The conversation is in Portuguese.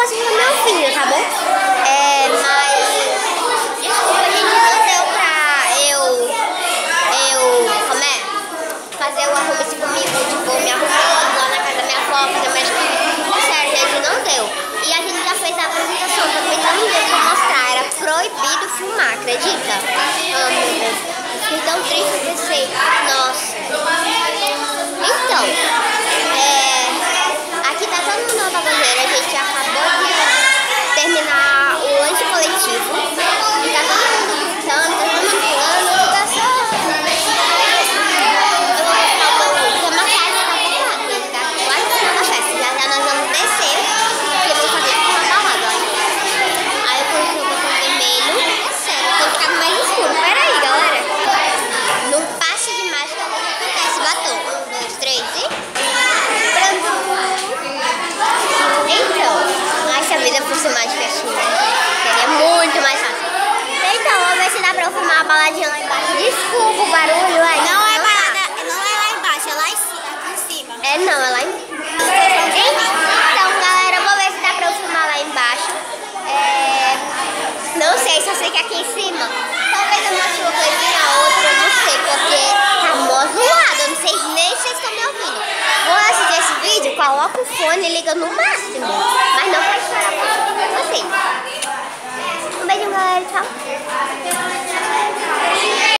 fazer do meu filho, tá bom? É, mas ele não deu pra eu, eu, como é? Fazer o arroba comigo, tipo, me arrumando lá na casa da minha avó, fazer mais coisas. a gente, não deu. E a gente já fez a apresentação, também então não deu pra mostrar, era proibido filmar, acredita? Amo. A mágica assim, né? Seria muito mais fácil. Então, vamos ver se dá pra eu filmar a baladinha lá embaixo. Desculpa o barulho aí. Não é balada, não é lá embaixo, é lá em cima. Aqui em cima. É não, é lá embaixo. Então, galera, vou ver se dá pra eu filmar lá embaixo. É... Não sei, só sei que aqui em cima. Talvez eu mostre uma coisinha, outra, eu não sei, porque tá mó zoado. Eu não sei nem se vocês estão me ouvindo. Vou assistir esse vídeo, coloca o fone e liga no máximo. Mas não pra 给我